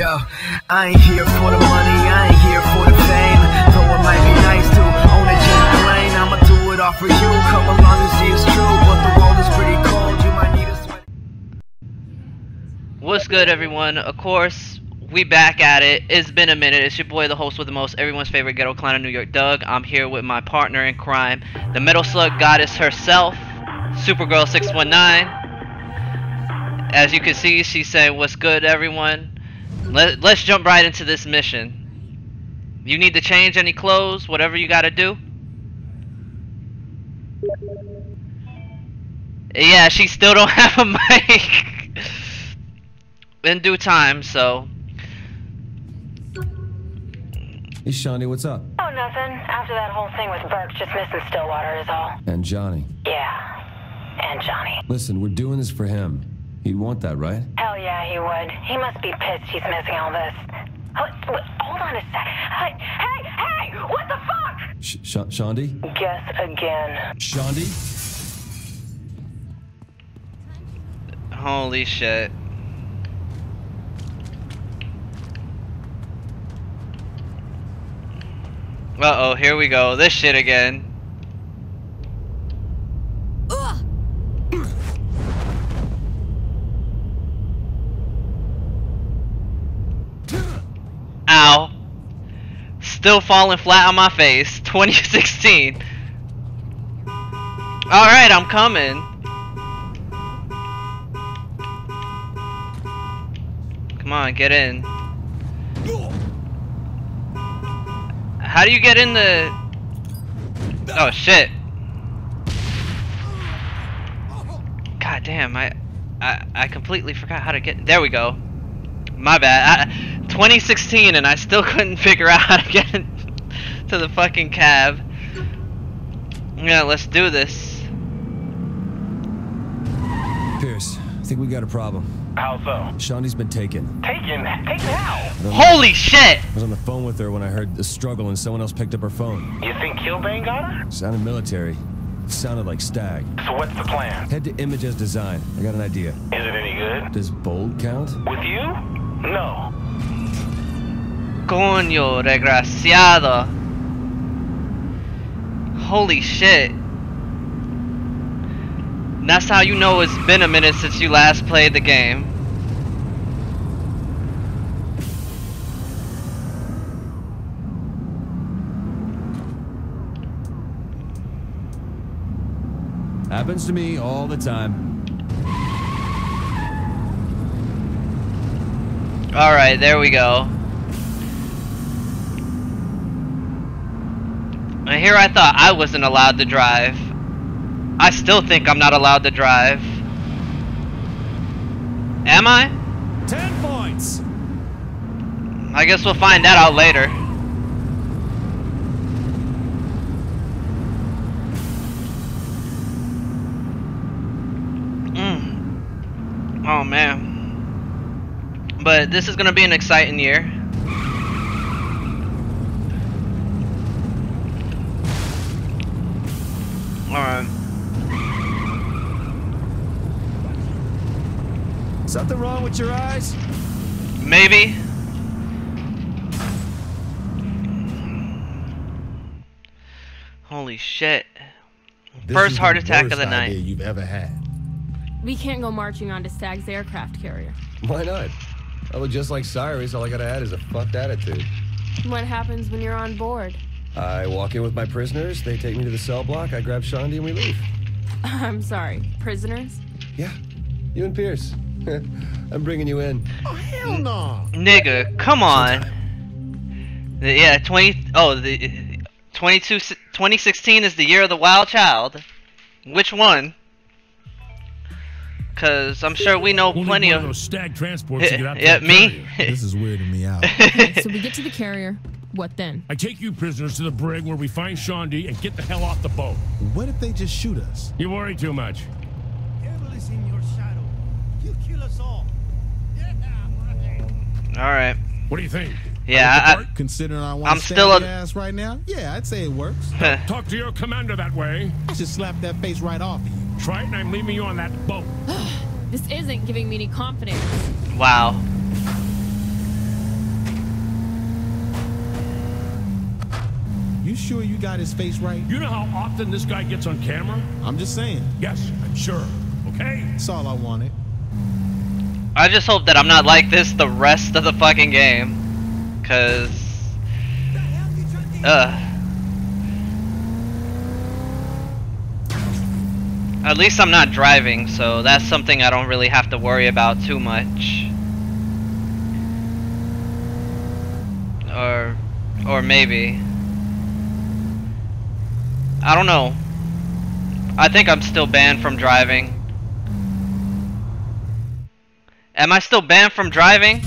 Yo, I ain't here for the money, I ain't here for the fame. Though it might be nice to own a jet plane, I'ma do it all for you. Come along and see it's true, but the world is pretty cold. You might need a sweat. What's good, everyone? Of course, we back at it. It's been a minute. It's your boy, the host with the most, everyone's favorite ghetto clown in New York, Doug. I'm here with my partner in crime, the Metal Slug Goddess herself, Supergirl 619. As you can see, she's saying, "What's good, everyone?" Let, let's jump right into this mission. You need to change any clothes, whatever you gotta do. Yeah, she still don't have a mic. In due time, so. Hey, Shaundi, what's up? Oh, nothing. After that whole thing with Burke, just missing Stillwater is all. And Johnny. Yeah. And Johnny. Listen, we're doing this for him. He'd want that, right? Hell yeah, he would. He must be pissed he's missing all this. Hold, on a sec. Hey, hey, hey! What the fuck? Sh- Sha- Shaundi? Guess again. Shaundi? Holy shit. Uh oh, here we go. This shit again. Still falling flat on my face. 2016. Alright, I'm coming. Come on, get in. How do you get in the... Oh, shit. God damn, I, I, I completely forgot how to get... There we go. My bad. I, 2016 and I still couldn't figure out how to get to the fucking cab. Yeah, let's do this. Pierce, I think we got a problem. How so? Shaundi's been taken. Taken? Taken how? I don't know. Holy shit! I was on the phone with her when I heard the struggle and someone else picked up her phone. You think Killbane got her? Sounded military. Sounded like Stag. So what's the plan? Head to Image As Designed. I got an idea. Is it any good? Does bold count? With you? No. Coño, desgraciado. Holy shit. That's how you know it's been a minute since you last played the game. Happens to me all the time. Alright, there we go. And here I thought I wasn't allowed to drive. I still think I'm not allowed to drive. Am I? Ten points! I guess we'll find that out later. Mm. Oh man. But this is gonna be an exciting year. Alright. Something wrong with your eyes? Maybe. Holy shit. This First heart attack of the night. you've ever had. We can't go marching onto Stag's aircraft carrier. Why not? I look just like Cyrus. All I gotta add is a fucked attitude. What happens when you're on board? I walk in with my prisoners. They take me to the cell block. I grab Shaundi and we leave. I'm sorry, prisoners? Yeah, you and Pierce. I'm bringing you in. Oh, hell no. Nigga, come on. The- Yeah, 20 Oh, the 22 2016 is the year of the wild child. Which one? Cuz I'm sure we know Only plenty one of those stag transports to get out Yeah, me. This is weirding me out. so we get to the carrier. What then? I take you prisoners to the brig where we find Shaundi and get the hell off the boat. what if they just shoot us? You worry too much. All right. What do you think? Yeah, I, considering I want I'm to still a... ass right now. Yeah, I'd say it works. Talk to your commander that way. I should slap that face right off you. Try it, and I'm leaving you on that boat. this isn't giving me any confidence. Wow. You sure you got his face right? You know how often this guy gets on camera? I'm just saying. Yes, I'm sure. Okay? That's all I wanted. I just hope that I'm not like this the rest of the fucking game. Cause. Ugh. At least I'm not driving, so that's something I don't really have to worry about too much. Or. Or maybe. I don't know. I think I'm still banned from driving. Am I still banned from driving?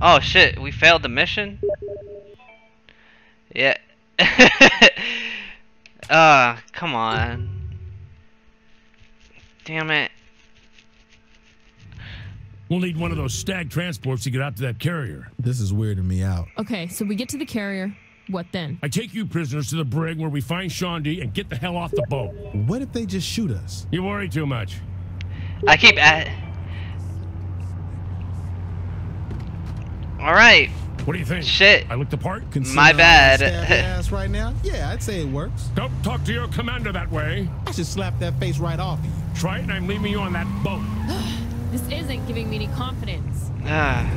Oh shit, we failed the mission? Yeah. Ah, uh, come on. Damn it. We'll need one of those stag transports to get out to that carrier. This is weirding me out. Okay, so we get to the carrier. What then? I take you prisoners to the brig where we find Shaundi and get the hell off the boat. What if they just shoot us? You worry too much. I keep at. All right. What do you think? Shit. I looked the part. Considering My bad. Ass right now? Yeah, I'd say it works. Don't talk to your commander that way. I should slap that face right off you. Try it and I'm leaving you on that boat. This isn't giving me any confidence. Ah.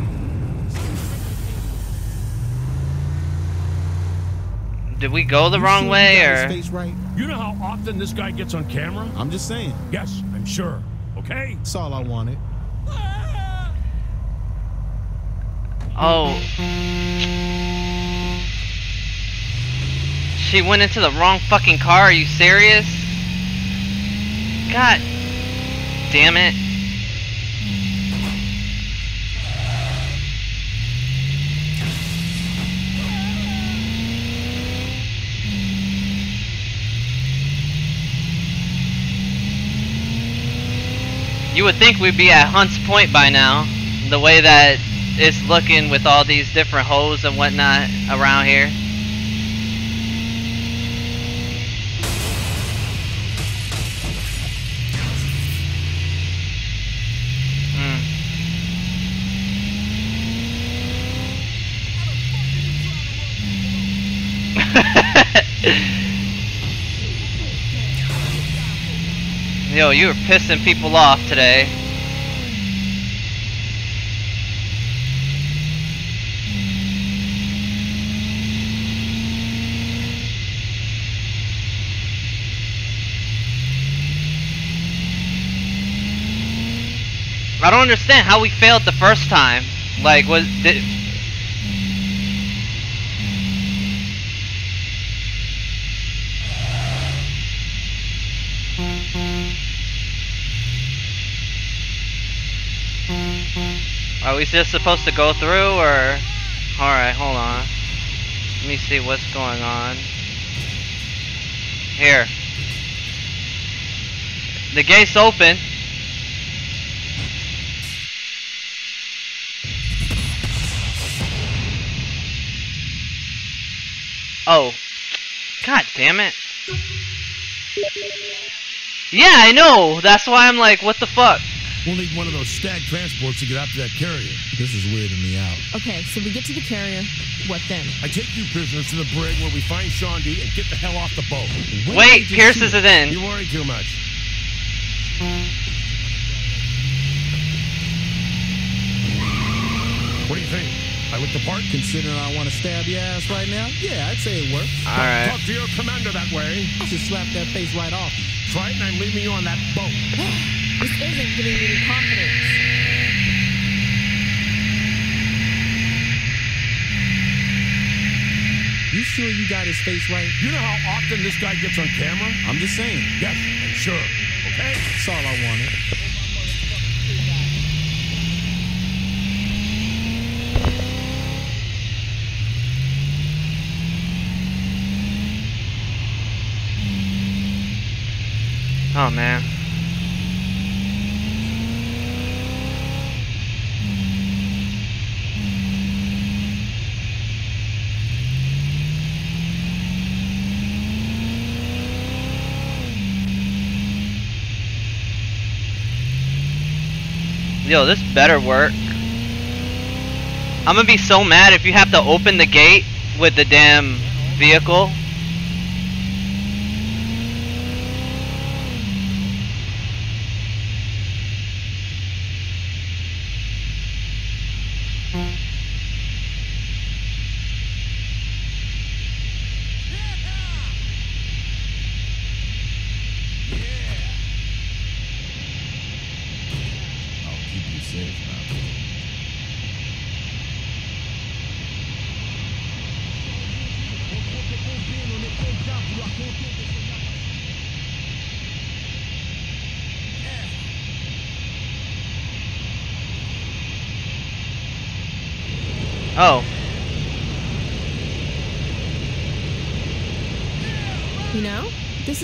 Did we go the You wrong sure way or? face right? You know how often this guy gets on camera? I'm just saying. Yes, I'm sure. Okay? That's all I wanted. Oh. She went into the wrong fucking car. Are you serious? God damn it. You would think we'd be at Hunt's Point by now, the way that it's looking with all these different holes and whatnot around here. Hmm. Yo, you were pissing people off today. I don't understand how we failed the first time. Like, was did? We just supposed to go through, or? All right, hold on. Let me see what's going on. Here. The gate's open. Oh. God damn it. Yeah, I know. That's why I'm like, what the fuck? We'll need one of those stag transports to get out to that carrier. This is weirding me out. Okay, so we get to the carrier. What then? I take you prisoners to the brig where we find Shaundi and get the hell off the boat. What if Wait, they Pierce is shoot it in. You worry too much. What do you think? I look the part? Considering I want to stab your ass right now? Yeah, I'd say it works. Alright. Talk to your commander that way. I should slap that face right off you. Try it and I'm leaving you on that boat. This isn't giving me any confidence. You sure you got his face right? You know how often this guy gets on camera? I'm just saying. Yes, I'm sure. Okay? That's all I wanted. Oh man. Yo, this better work. I'm gonna be so mad if you have to open the gate with the damn vehicle.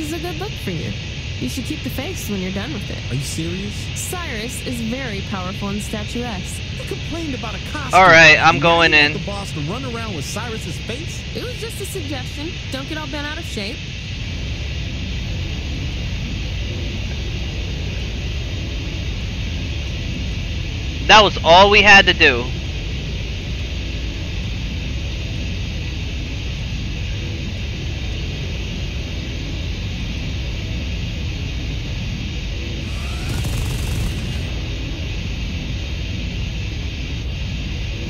Is a good look for you. You should keep the face when you're done with it. Are you serious? Cyrus is very powerful and statuesque. You complained about a costume. All right, I'm going in. The boss to run around with Cyrus's face. It was just a suggestion. Don't get all bent out of shape. that was all we had to do.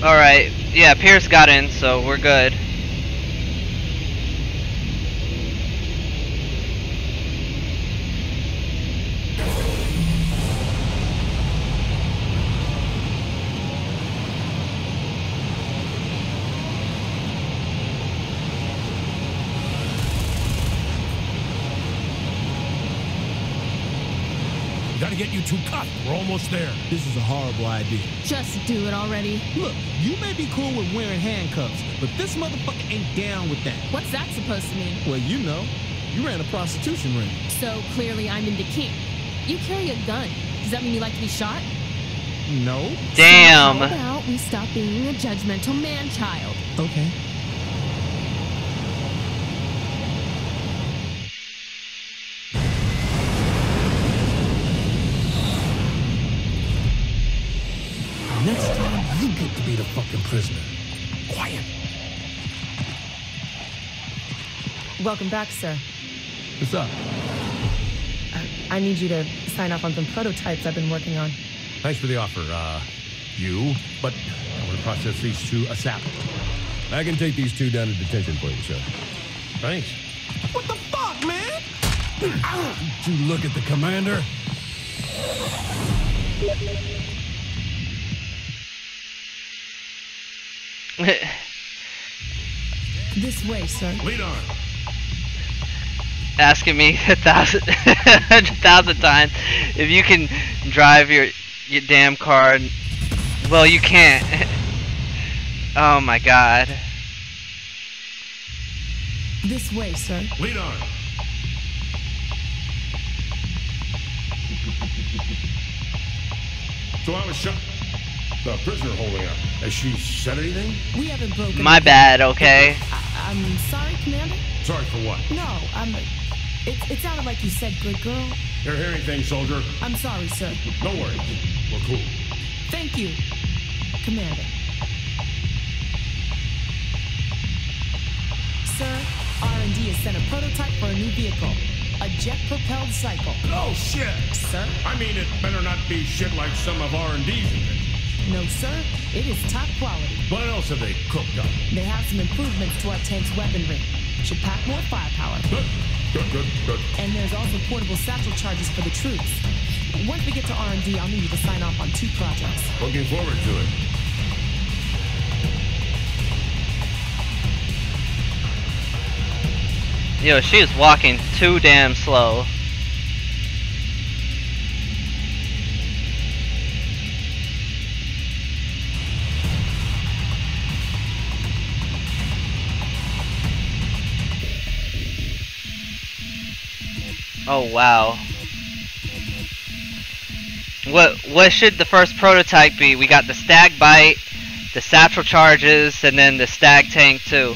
Alright, yeah, Pierce got in, so we're good. Gotta get you two. We're almost there. This is a horrible idea. Just do it already. Look, you may be cool with wearing handcuffs, but this motherfucker ain't down with that. What's that supposed to mean? Well, you know, you ran a prostitution ring. So clearly I'm into kink. You carry a gun. Does that mean you like to be shot? No. Damn. How about we stop being a judgmental man-child? Okay. Prisoner. Quiet. Welcome back, sir. What's up? Uh, I need you to sign off on some prototypes I've been working on. Thanks for the offer, uh, you. But I want to process these two ASAP. I can take these two down to detention for you, sir. Thanks. What the fuck, man? Did you look at the commander? This way, sir. Lead on. asking me a thousand, a thousand times if you can drive your your damn car. and- Well, you can't. oh my god. This way, sir. Lead on. So I was shot. The prisoner holding up. Has she said anything? We haven't broken. My bad. Okay. I- I'm sorry, Commander. Sorry for what? No, I'm. It, it sounded like you said good girl. You're hearing things, soldier. I'm sorry, sir. No worries. We're cool. Thank you, Commander. Sir, R&D has sent a prototype for a new vehicle, a jet-propelled cycle. Oh shit! Sir? I mean, it better not be shit like some of R&D's inventions. No, sir. It is top quality. What else have they cooked up? They have some improvements to our tank's weaponry. Should pack more firepower. Good, good, good, good. And there's also portable satchel charges for the troops. Once we get to R&D, I'll need you to sign off on two projects. Looking forward to it. Yo, she is walking too damn slow. Oh wow. What what should the first prototype be? We got the stag bite, the satchel charges, and then the stag tank too.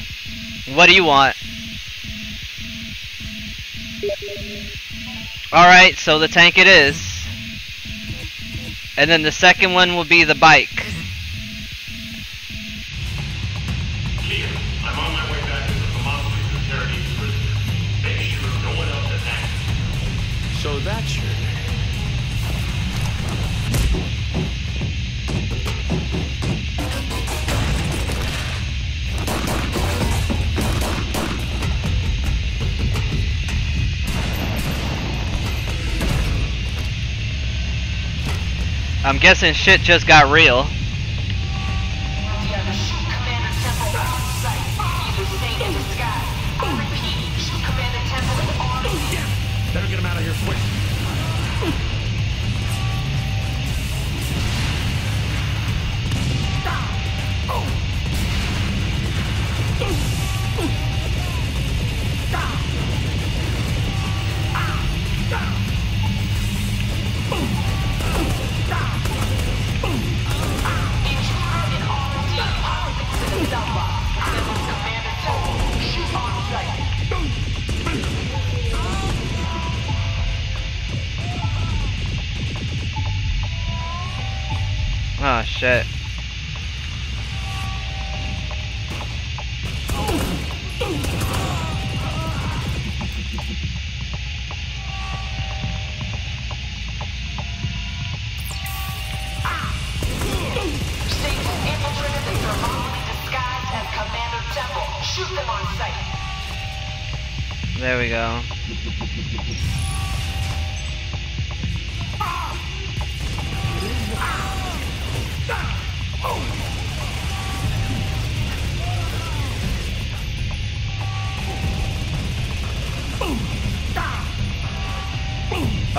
What do you want? Alright, so the tank it is. And then the second one will be the bike. I'm guessing shit just got real.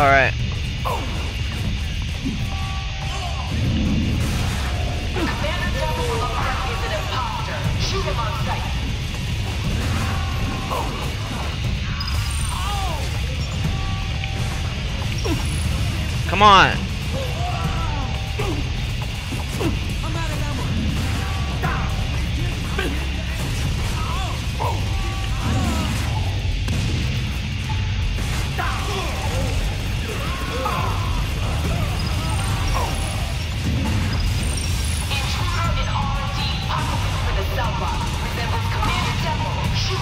All right. Come on.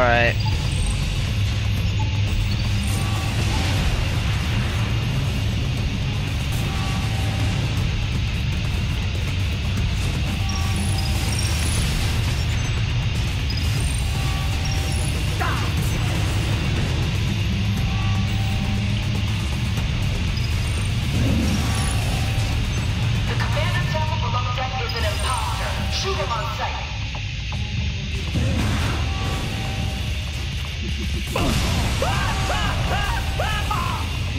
right.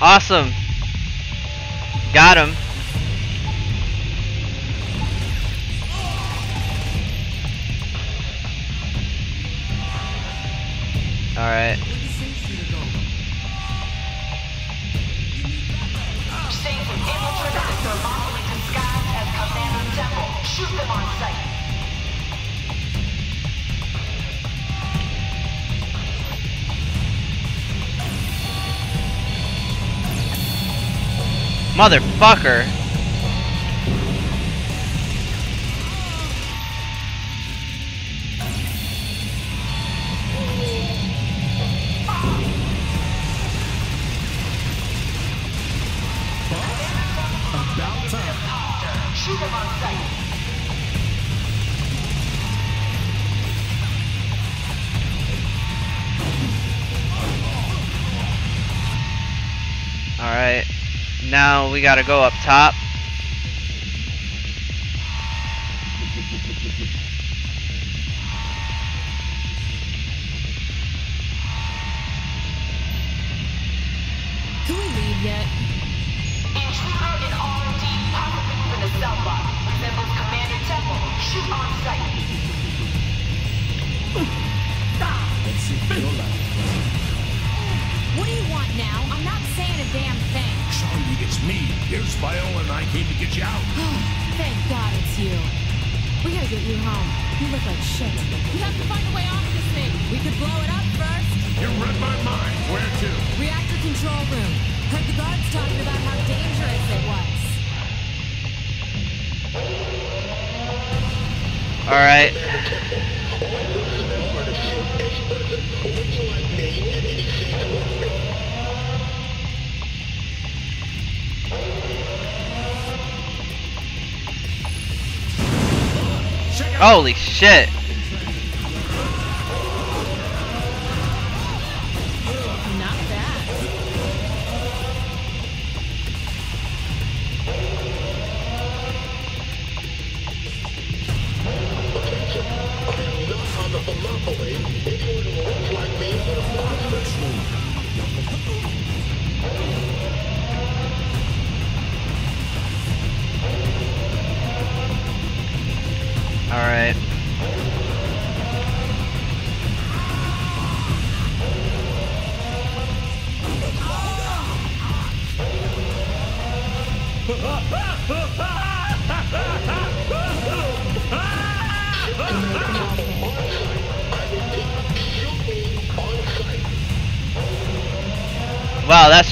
Awesome. Got him. Motherfucker. We gotta go up top. I came to get you out. Thank God it's you. We gotta get you home. You look like shit. We have to find a way off this thing. We could blow it up first. You read my mind. Where to? Reactor control room. Heard the guards talking about how dangerous it was. Alright. Holy shit.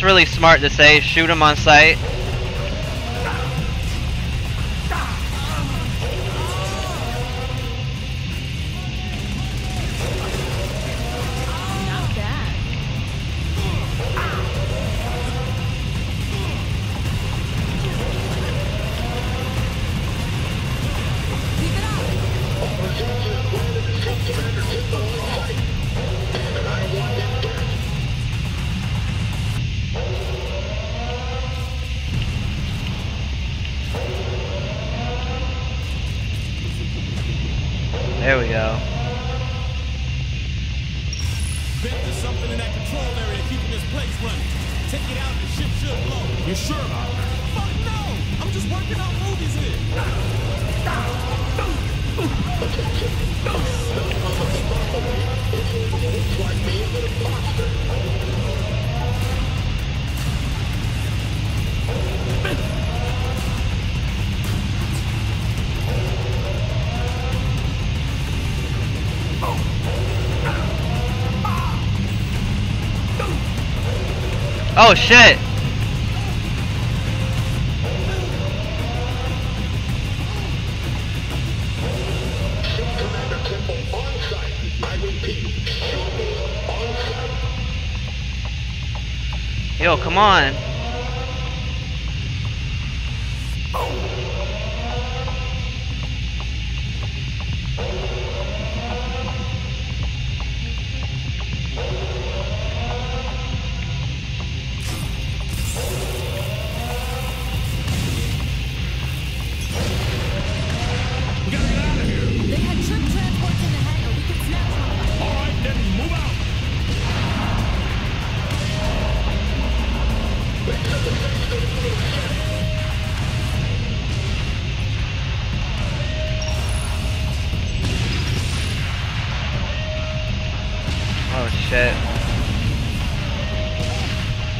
Really smart to say. Shoot him on sight. Oh shit! Yo, come on.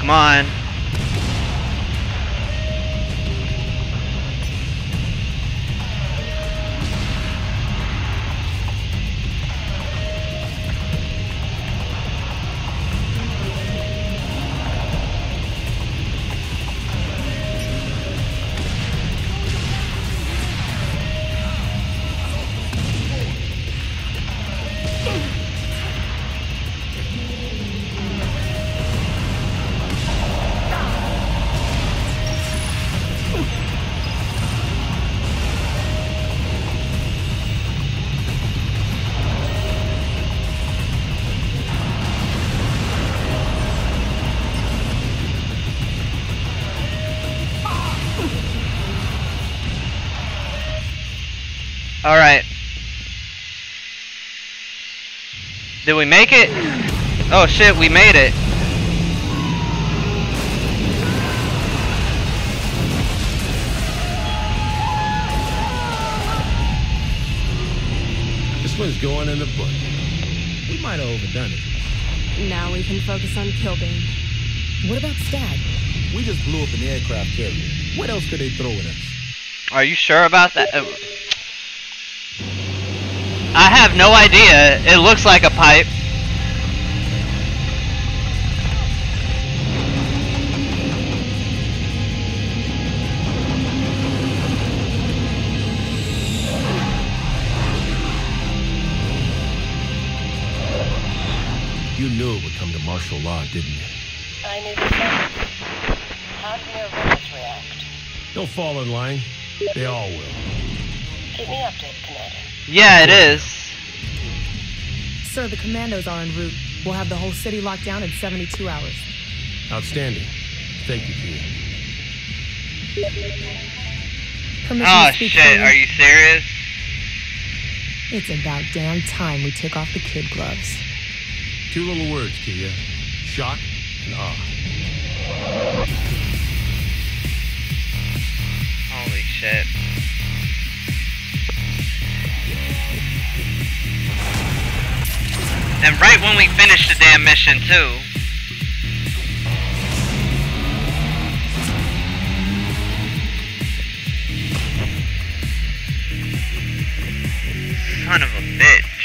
Come on. Alright. Did we make it? Oh shit, we made it. This one's going in the book. We might have overdone it. Now we can focus on Killbane. What about Stag? We just blew up an aircraft carrier. What else could they throw at us? Are you sure about that? Uh, I have no idea. It looks like a pipe. You knew it would come to martial law, didn't you? I knew the. How'd Mayor Reynolds react? They'll fall in line. They all will. Keep me updated, Commander. Yeah, it is. Sir, the commandos are en route. We'll have the whole city locked down in 72 hours. Outstanding. Thank you, Kia. Permission Oh to speak shit, are you serious? It's about damn time we took off the kid gloves. Two little words, Kia. Shock and awe. Holy shit. And right when we finish the damn mission too. Son of a bitch.